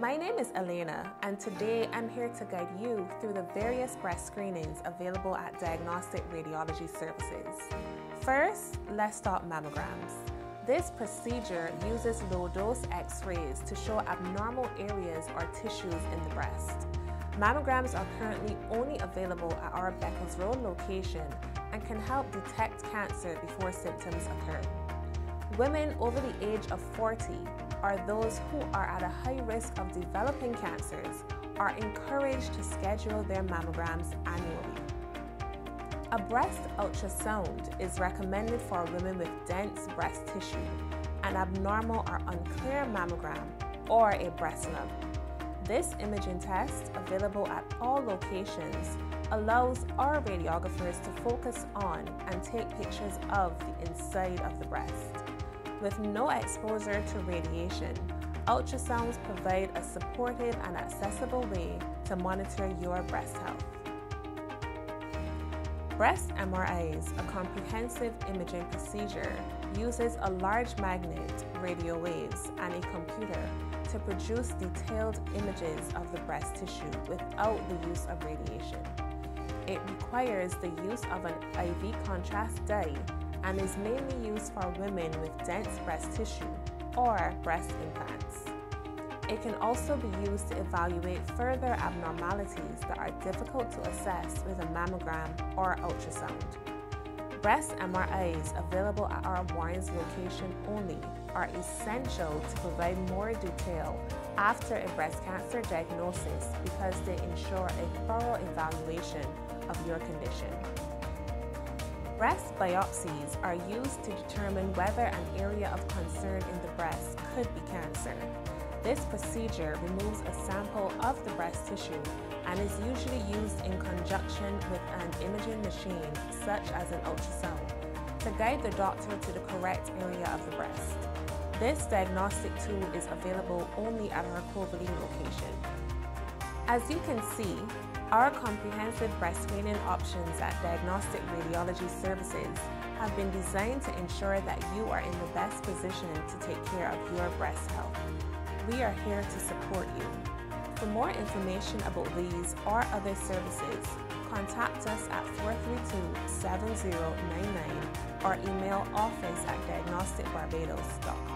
My name is Elena, and today I'm here to guide you through the various breast screenings available at Diagnostic Radiology Services. First, let's talk mammograms. This procedure uses low-dose x-rays to show abnormal areas or tissues in the breast. Mammograms are currently only available at our Beckles Road location and can help detect cancer before symptoms occur. Women over the age of 40 or those who are at a high risk of developing cancers are encouraged to schedule their mammograms annually. A breast ultrasound is recommended for women with dense breast tissue, an abnormal or unclear mammogram, or a breast lump. This imaging test, available at all locations, allows our radiographers to focus on and take pictures of the inside of the breast. With no exposure to radiation, ultrasounds provide a supportive and accessible way to monitor your breast health. Breast MRIs, a comprehensive imaging procedure, uses a large magnet, radio waves, and a computer to produce detailed images of the breast tissue without the use of radiation. It requires the use of an IV contrast dye and is mainly used for women with dense breast tissue or breast implants. It can also be used to evaluate further abnormalities that are difficult to assess with a mammogram or ultrasound. Breast MRIs available at our Warrens location only are essential to provide more detail after a breast cancer diagnosis because they ensure a thorough evaluation of your condition. Breast biopsies are used to determine whether an area of concern in the breast could be cancer. This procedure removes a sample of the breast tissue and is usually used in conjunction with an imaging machine such as an ultrasound to guide the doctor to the correct area of the breast. This diagnostic tool is available only at our Cloverleaf location. As you can see, our comprehensive breast screening options at Diagnostic Radiology Services have been designed to ensure that you are in the best position to take care of your breast health. We are here to support you. For more information about these or other services, contact us at 432-7099 or email office at diagnosticbarbados.com.